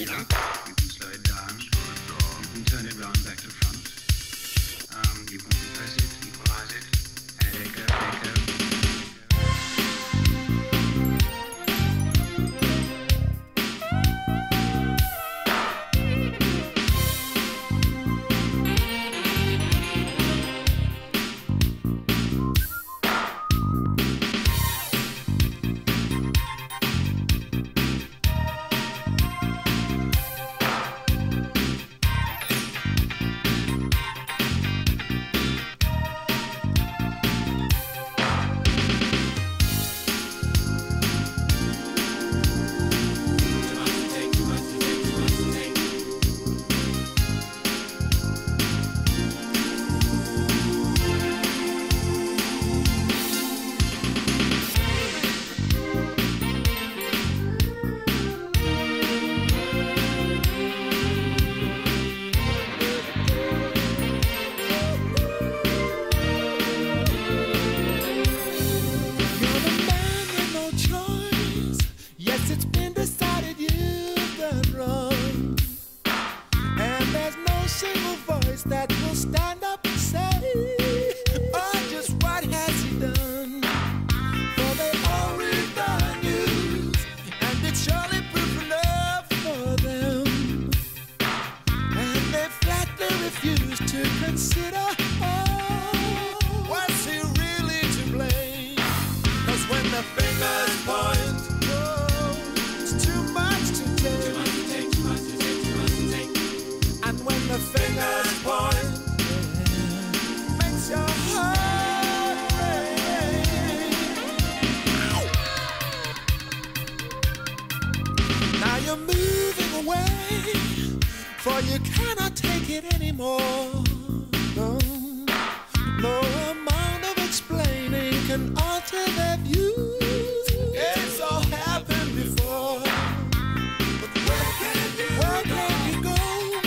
you can slow it down, you can turn it round back to front, um, you can press it. Refuse to consider, oh, was he really to blame? Cause when the fingers point, oh, it's too much to take. And when the fingers point, yeah, makes your heart break. Now you're moving away, for you cannot take anymore. No, no amount of explaining can alter their views. It's all happened before. But where can you, where can you go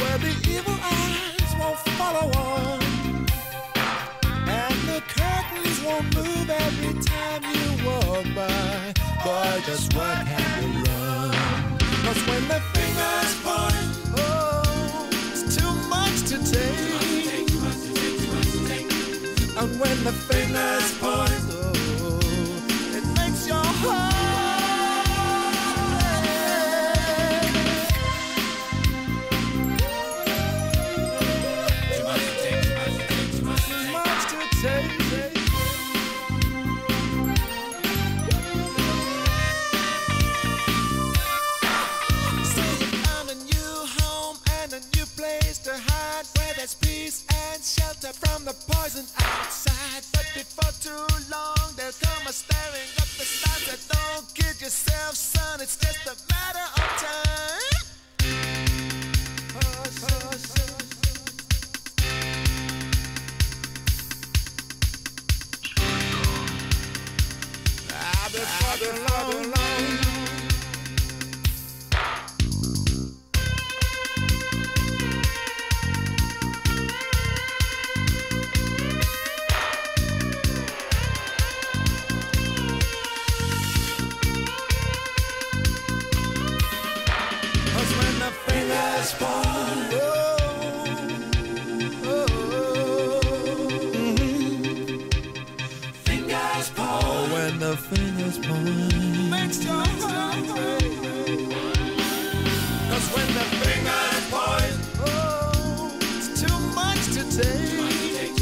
where the evil eyes won't follow on? And the curtains won't move every time you walk by. Boy, just where can you run? Cause when the to take. And when the fingers point, long, there'll come a staring up the stars that don't kid yourself, son. It's just a matter of time. Hush, hush, hush. The fingers point, makes your heart. Cause when the fingers point, oh, it's too much to take.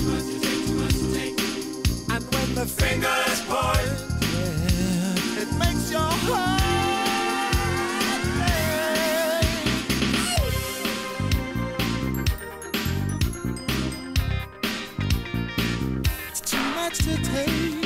And when the fingers point, yeah, it makes your heart too much to take.